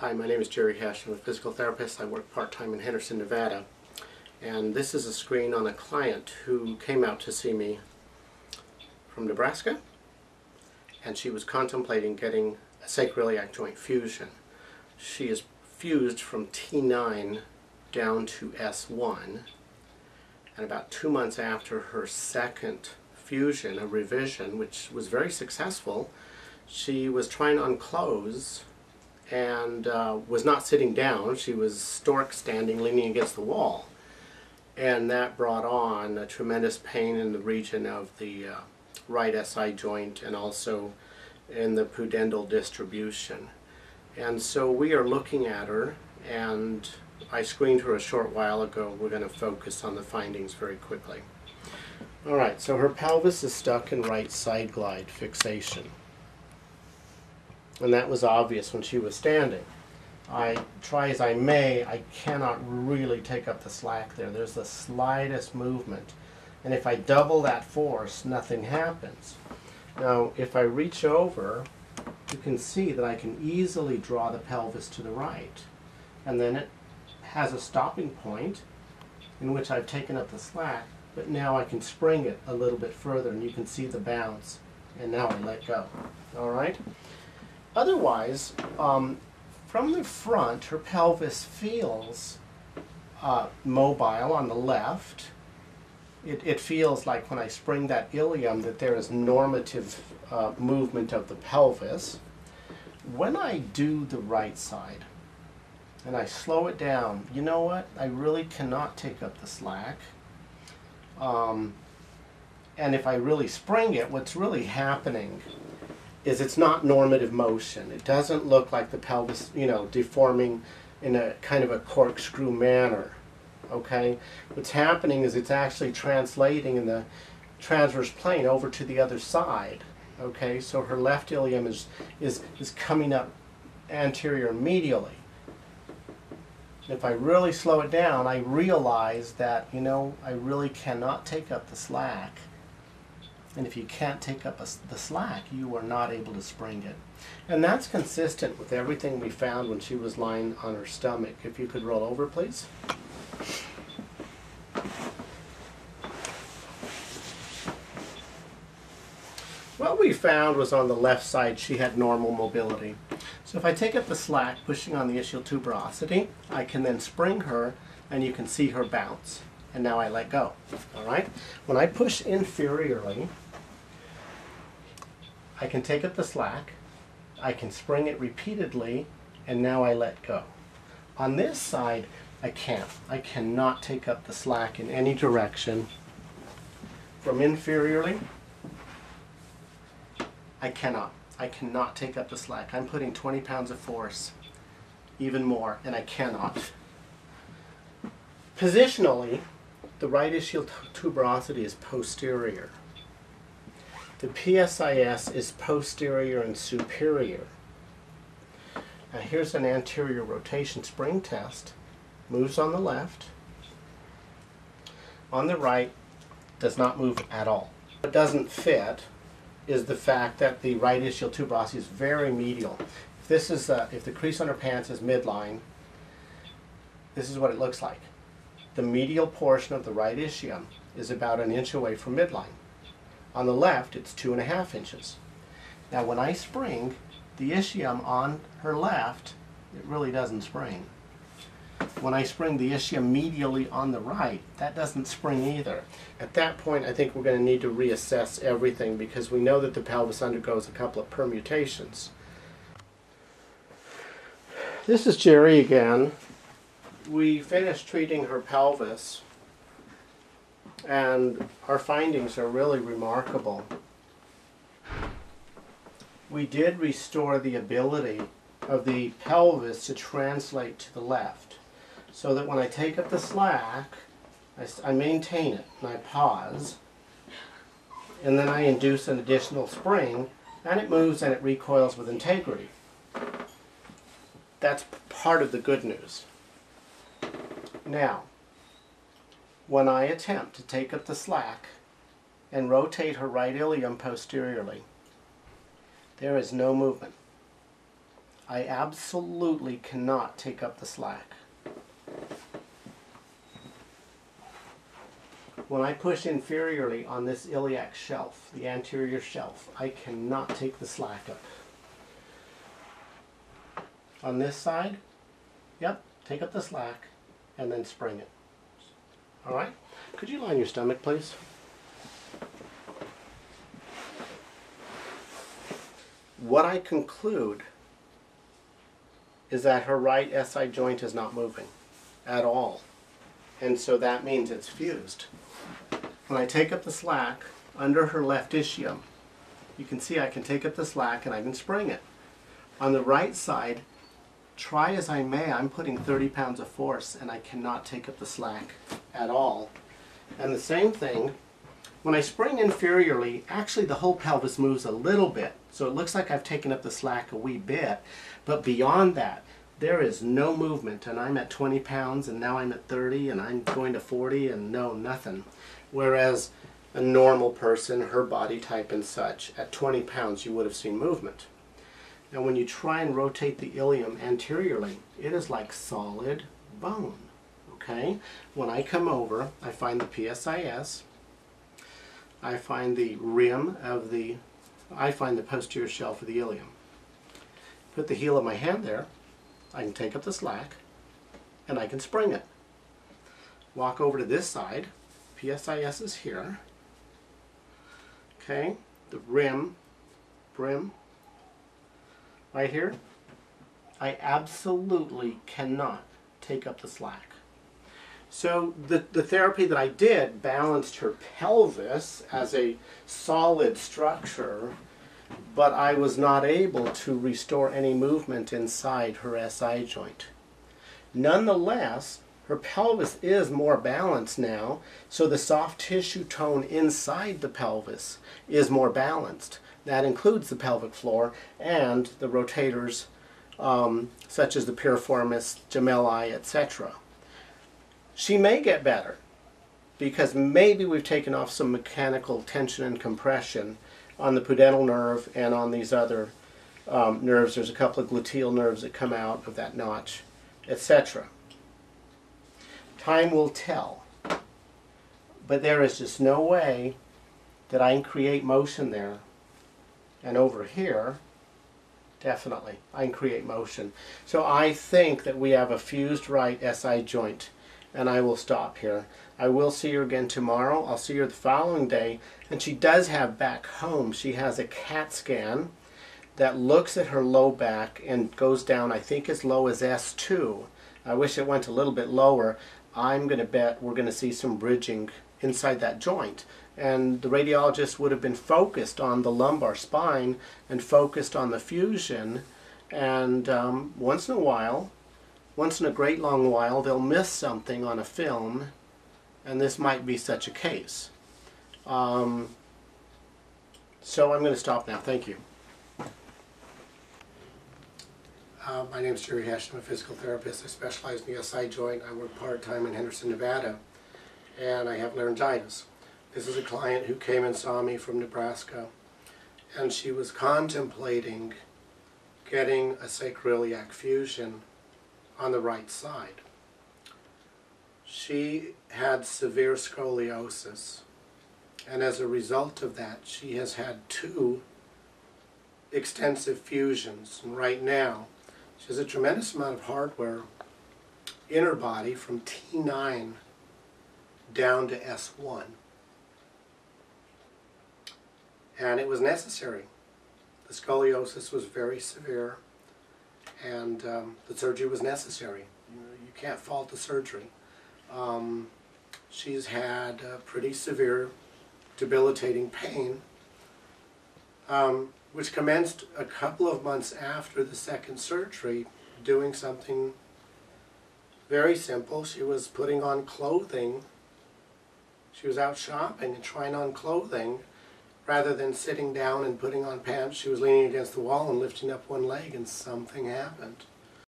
Hi, my name is Jerry Hesch. I'm a physical therapist. I work part-time in Henderson, Nevada. And this is a screen on a client who came out to see me from Nebraska. And she was contemplating getting a sacroiliac joint fusion. She is fused from T9 down to S1. And about two months after her second fusion, a revision, which was very successful, she was trying to unclose and uh, was not sitting down. She was stork standing, leaning against the wall. And that brought on a tremendous pain in the region of the uh, right SI joint and also in the pudendal distribution. And so we are looking at her, and I screened her a short while ago. We're going to focus on the findings very quickly. All right, so her pelvis is stuck in right side glide fixation and that was obvious when she was standing. I try as I may, I cannot really take up the slack there. There's the slightest movement. And if I double that force, nothing happens. Now, if I reach over, you can see that I can easily draw the pelvis to the right. And then it has a stopping point in which I've taken up the slack, but now I can spring it a little bit further and you can see the bounce. And now I let go. All right? Otherwise, um, from the front, her pelvis feels uh, mobile on the left. It, it, feels like when I spring that ilium that there is normative uh, movement of the pelvis. When I do the right side and I slow it down, you know what? I really cannot take up the slack. Um, and if I really spring it, what's really happening is it's not normative motion. It doesn't look like the pelvis, you know, deforming in a kind of a corkscrew manner. Okay? What's happening is it's actually translating in the transverse plane over to the other side. Okay? So her left ilium is is is coming up anterior medially. If I really slow it down, I realize that, you know, I really cannot take up the slack and if you can't take up a, the slack, you are not able to spring it. And that's consistent with everything we found when she was lying on her stomach. If you could roll over, please. What we found was on the left side she had normal mobility. So if I take up the slack, pushing on the ischial tuberosity, I can then spring her and you can see her bounce. And now I let go. All right? When I push inferiorly, I can take up the slack, I can spring it repeatedly, and now I let go. On this side, I can't. I cannot take up the slack in any direction. From inferiorly, I cannot. I cannot take up the slack. I'm putting 20 pounds of force, even more, and I cannot. Positionally, the right ischial tuberosity is posterior. The PSIS is posterior and superior. Now here's an anterior rotation spring test. Moves on the left. On the right, does not move at all. What doesn't fit is the fact that the right ischial tuberosity is very medial. If this is uh, if the crease on her pants is midline, this is what it looks like. The medial portion of the right ischium is about an inch away from midline. On the left, it's two and a half inches. Now when I spring, the ischium on her left, it really doesn't spring. When I spring the ischium medially on the right, that doesn't spring either. At that point, I think we're going to need to reassess everything because we know that the pelvis undergoes a couple of permutations. This is Jerry again. We finished treating her pelvis and our findings are really remarkable. We did restore the ability of the pelvis to translate to the left so that when I take up the slack, I, I maintain it and I pause and then I induce an additional spring and it moves and it recoils with integrity. That's part of the good news. Now, when I attempt to take up the slack and rotate her right ilium posteriorly. There is no movement. I absolutely cannot take up the slack. When I push inferiorly on this iliac shelf, the anterior shelf, I cannot take the slack up. On this side, yep, take up the slack and then spring it. All right? Could you line your stomach, please? What I conclude is that her right SI joint is not moving at all. And so that means it's fused. When I take up the slack under her left ischium, you can see I can take up the slack and I can spring it. On the right side, try as I may, I'm putting 30 pounds of force and I cannot take up the slack at all. And the same thing, when I spring inferiorly, actually the whole pelvis moves a little bit. So it looks like I've taken up the slack a wee bit, but beyond that, there is no movement and I'm at 20 pounds and now I'm at 30 and I'm going to 40 and no, nothing. Whereas a normal person, her body type and such, at 20 pounds you would have seen movement. Now when you try and rotate the ilium anteriorly, it is like solid bone. Okay? When I come over, I find the PSIS, I find the rim of the, I find the posterior shelf of the ilium. Put the heel of my hand there, I can take up the slack, and I can spring it. Walk over to this side, PSIS is here. Okay, the rim, brim, right here, I absolutely cannot take up the slack. So the, the therapy that I did balanced her pelvis as a solid structure, but I was not able to restore any movement inside her SI joint. Nonetheless, her pelvis is more balanced now, so the soft tissue tone inside the pelvis is more balanced. That includes the pelvic floor and the rotators um, such as the piriformis, gemelli, etc. She may get better because maybe we've taken off some mechanical tension and compression on the pudendal nerve and on these other um, nerves. There's a couple of gluteal nerves that come out of that notch, etc. Time will tell. But there is just no way that I can create motion there and over here, definitely, I can create motion. So I think that we have a fused right SI joint, and I will stop here. I will see her again tomorrow. I'll see her the following day, and she does have back home. She has a CAT scan that looks at her low back and goes down, I think, as low as S2. I wish it went a little bit lower. I'm going to bet we're going to see some bridging inside that joint and the radiologist would have been focused on the lumbar spine and focused on the fusion and um, once in a while once in a great long while they'll miss something on a film and this might be such a case um, so I'm going to stop now thank you uh, my name is Jerry Hesch. I'm a physical therapist. I specialize in the SI joint. I work part-time in Henderson, Nevada, and I have laryngitis. This is a client who came and saw me from Nebraska, and she was contemplating getting a sacroiliac fusion on the right side. She had severe scoliosis, and as a result of that, she has had two extensive fusions. And right now, she has a tremendous amount of hardware in her body from T9 down to S1 and it was necessary. The scoliosis was very severe, and um, the surgery was necessary. You, can't fault the surgery. Um, she's had pretty severe debilitating pain, um, which commenced a couple of months after the second surgery, doing something very simple. She was putting on clothing. She was out shopping and trying on clothing rather than sitting down and putting on pants, she was leaning against the wall and lifting up one leg and something happened.